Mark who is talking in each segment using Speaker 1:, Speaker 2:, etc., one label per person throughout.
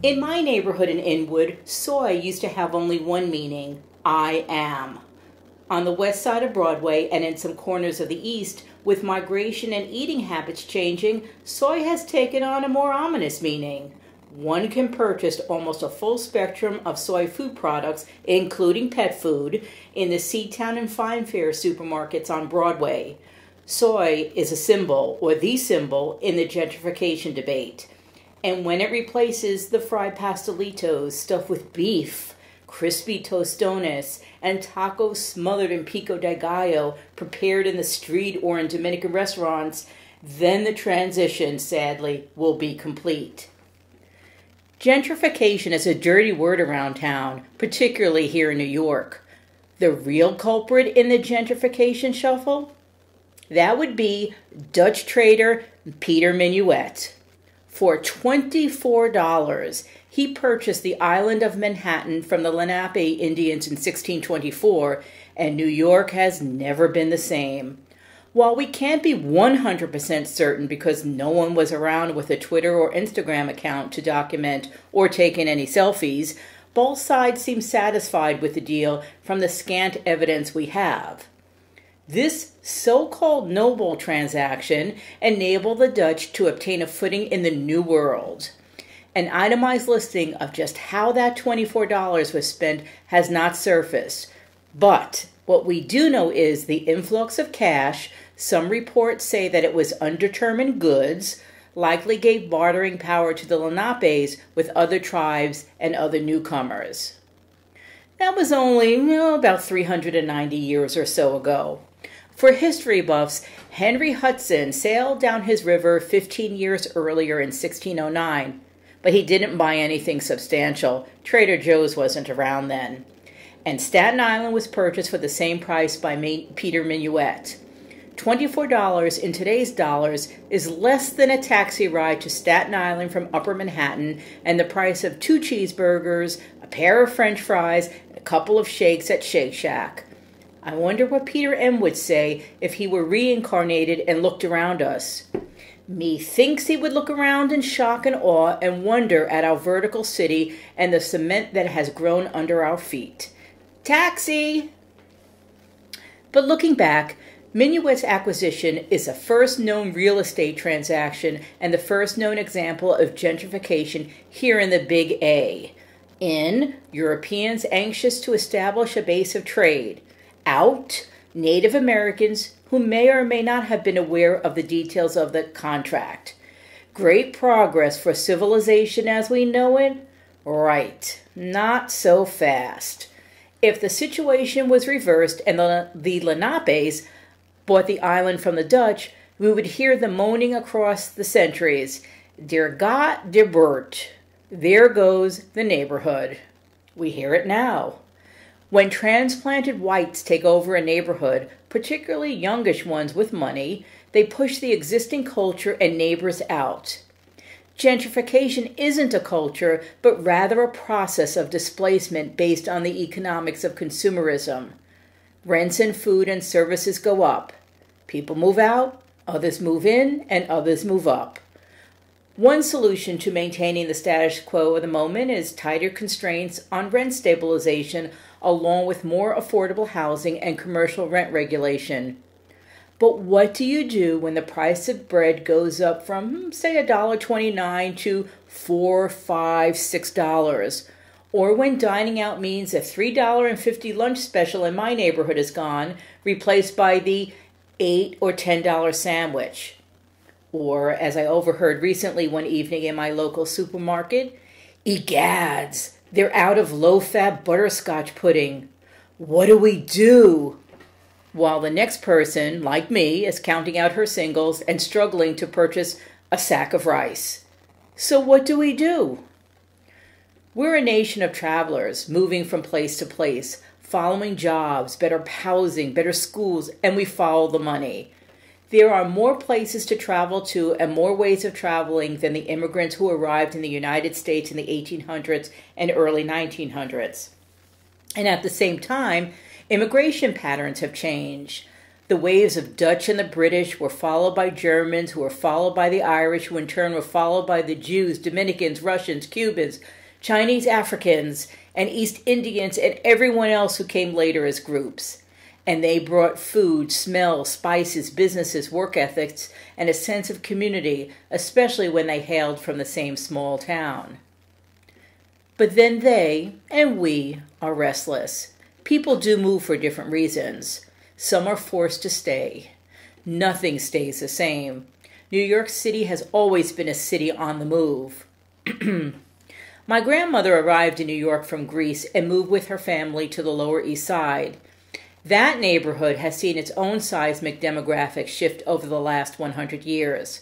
Speaker 1: In my neighborhood in Inwood, soy used to have only one meaning I am. On the west side of Broadway and in some corners of the east, with migration and eating habits changing, soy has taken on a more ominous meaning. One can purchase almost a full spectrum of soy food products, including pet food, in the C-Town and Fine Fare supermarkets on Broadway. Soy is a symbol, or the symbol, in the gentrification debate. And when it replaces the fried pastelitos stuffed with beef, crispy tostones, and tacos smothered in pico de gallo prepared in the street or in Dominican restaurants, then the transition, sadly, will be complete. Gentrification is a dirty word around town, particularly here in New York. The real culprit in the gentrification shuffle? That would be Dutch trader Peter Minuit. For $24, he purchased the island of Manhattan from the Lenape Indians in 1624, and New York has never been the same. While we can't be 100% certain because no one was around with a Twitter or Instagram account to document or take in any selfies, both sides seem satisfied with the deal from the scant evidence we have. This so called noble transaction enabled the Dutch to obtain a footing in the New World. An itemized listing of just how that $24 was spent has not surfaced, but what we do know is the influx of cash. Some reports say that it was undetermined goods, likely gave bartering power to the Lenapes with other tribes and other newcomers. That was only you know, about 390 years or so ago. For history buffs, Henry Hudson sailed down his river 15 years earlier in 1609, but he didn't buy anything substantial. Trader Joe's wasn't around then. And Staten Island was purchased for the same price by Peter Minuit. $24 in today's dollars is less than a taxi ride to Staten Island from Upper Manhattan and the price of two cheeseburgers, a pair of french fries, and a couple of shakes at Shake Shack. I wonder what Peter M. would say if he were reincarnated and looked around us. Methinks he would look around in shock and awe and wonder at our vertical city and the cement that has grown under our feet. Taxi! But looking back, Minuit's acquisition is the first known real estate transaction and the first known example of gentrification here in the Big A. In, Europeans anxious to establish a base of trade out Native Americans who may or may not have been aware of the details of the contract. Great progress for civilization as we know it? Right, not so fast. If the situation was reversed and the, the Lenapes bought the island from the Dutch, we would hear the moaning across the centuries Der Gott, der Bert. There goes the neighborhood. We hear it now. When transplanted whites take over a neighborhood, particularly youngish ones with money, they push the existing culture and neighbors out. Gentrification isn't a culture, but rather a process of displacement based on the economics of consumerism. Rents and food and services go up. People move out, others move in, and others move up. One solution to maintaining the status quo of the moment is tighter constraints on rent stabilization along with more affordable housing and commercial rent regulation. But what do you do when the price of bread goes up from, hmm, say, $1.29 to four, five, six dollars? Or when dining out means a $3.50 lunch special in my neighborhood is gone, replaced by the $8 or $10 sandwich. Or, as I overheard recently one evening in my local supermarket, egads, they're out of low fat butterscotch pudding. What do we do? While the next person, like me, is counting out her singles and struggling to purchase a sack of rice. So, what do we do? We're a nation of travelers moving from place to place, following jobs, better housing, better schools, and we follow the money. There are more places to travel to and more ways of traveling than the immigrants who arrived in the United States in the 1800s and early 1900s. And at the same time, immigration patterns have changed. The waves of Dutch and the British were followed by Germans, who were followed by the Irish, who in turn were followed by the Jews, Dominicans, Russians, Cubans, Chinese Africans, and East Indians, and everyone else who came later as groups. And they brought food, smell, spices, businesses, work ethics, and a sense of community, especially when they hailed from the same small town. But then they, and we, are restless. People do move for different reasons. Some are forced to stay. Nothing stays the same. New York City has always been a city on the move. My grandmother arrived in New York from Greece and moved with her family to the Lower East Side. That neighborhood has seen its own seismic demographic shift over the last 100 years.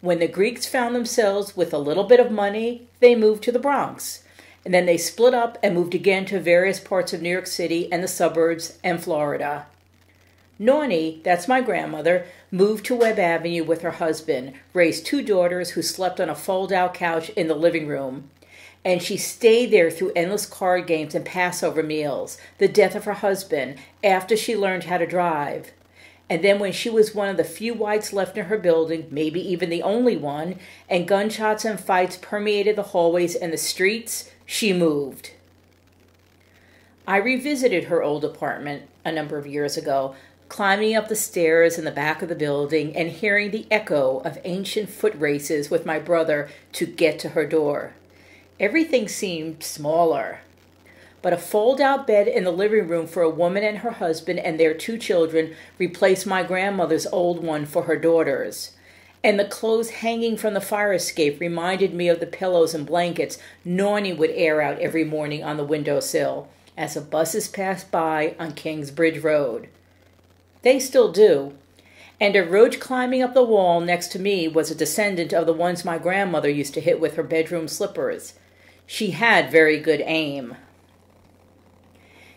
Speaker 1: When the Greeks found themselves with a little bit of money, they moved to the Bronx. And then they split up and moved again to various parts of New York City and the suburbs and Florida. Nawny, that's my grandmother, moved to Webb Avenue with her husband, raised two daughters who slept on a fold out couch in the living room. And she stayed there through endless card games and Passover meals, the death of her husband, after she learned how to drive. And then, when she was one of the few whites left in her building, maybe even the only one, and gunshots and fights permeated the hallways and the streets, she moved. I revisited her old apartment a number of years ago, climbing up the stairs in the back of the building and hearing the echo of ancient foot races with my brother to get to her door. Everything seemed smaller. But a fold out bed in the living room for a woman and her husband and their two children replaced my grandmother's old one for her daughters. And the clothes hanging from the fire escape reminded me of the pillows and blankets Nawny would air out every morning on the window sill as the buses passed by on Kingsbridge Road. They still do. And a roach climbing up the wall next to me was a descendant of the ones my grandmother used to hit with her bedroom slippers. She had very good aim.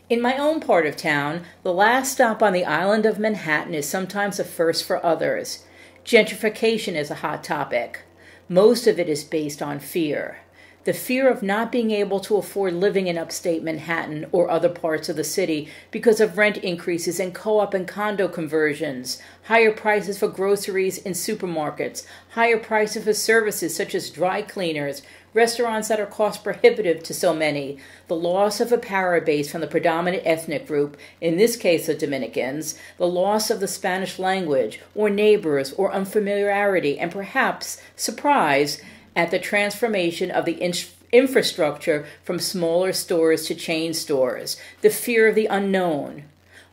Speaker 1: In my own part of town, the last stop on the island of Manhattan is sometimes a first for others. Gentrification is a hot topic. Most of it is based on fear the fear of not being able to afford living in upstate Manhattan or other parts of the city because of rent increases and co op and condo conversions, higher prices for groceries in supermarkets, higher prices for services such as dry cleaners, restaurants that are cost prohibitive to so many, the loss of a power base from the predominant ethnic group, in this case the Dominicans, the loss of the Spanish language, or neighbors, or unfamiliarity, and perhaps surprise at the transformation of the in- infrastructure from smaller stores to chain stores, the fear of the unknown.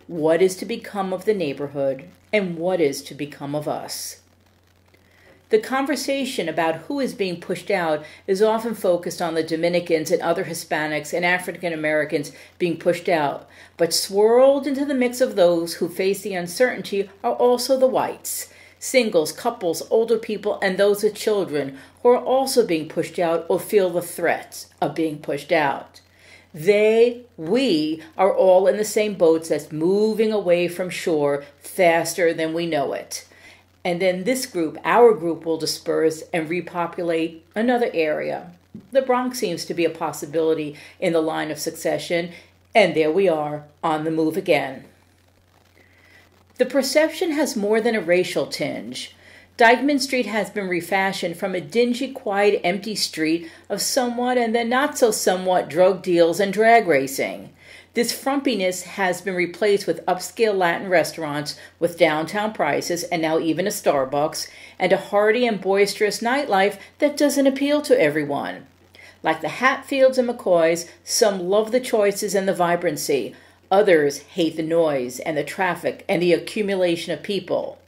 Speaker 1: What is to become of the neighborhood, and what is to become of us? The conversation about who is being pushed out is often focused on the Dominicans and other Hispanics and African Americans being pushed out, but swirled into the mix of those who face the uncertainty are also the whites singles, couples, older people, and those with children who are also being pushed out or feel the threats of being pushed out. They, we, are all in the same boats that's moving away from shore faster than we know it. And then this group, our group, will disperse and repopulate another area. The Bronx seems to be a possibility in the line of succession, and there we are on the move again. The perception has more than a racial tinge. Dyckman Street has been refashioned from a dingy, quiet, empty street of somewhat and then not so somewhat drug deals and drag racing. This frumpiness has been replaced with upscale Latin restaurants with downtown prices and now even a Starbucks, and a hearty and boisterous nightlife that doesn't appeal to everyone. Like the Hatfields and McCoys, some love the choices and the vibrancy, Others hate the noise and the traffic and the accumulation of people.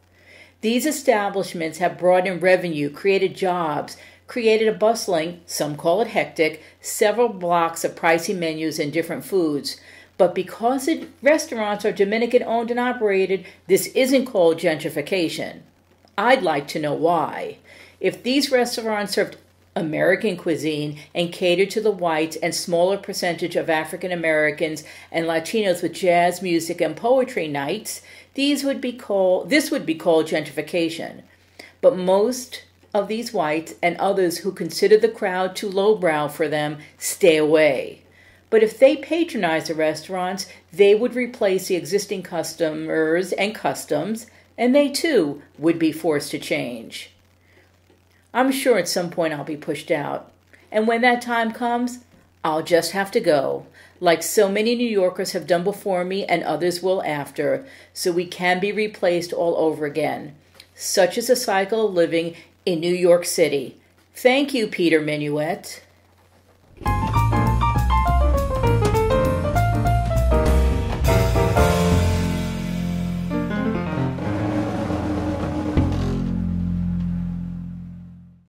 Speaker 1: These establishments have brought in revenue, created jobs, created a bustling, some call it hectic, several blocks of pricey menus and different foods. But because the restaurants are Dominican owned and operated, this isn't called gentrification. I'd like to know why. If these restaurants served American cuisine and cater to the whites and smaller percentage of African Americans and Latinos with jazz music and poetry nights, these would be called this would be called gentrification. But most of these whites and others who consider the crowd too lowbrow for them stay away. But if they patronize the restaurants, they would replace the existing customers and customs, and they too would be forced to change. I'm sure at some point I'll be pushed out. And when that time comes, I'll just have to go, like so many New Yorkers have done before me and others will after, so we can be replaced all over again. Such is the cycle of living in New York City. Thank you, Peter Minuit.